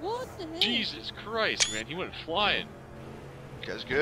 What the hell? Jesus Christ, man, he went flying. You guys good?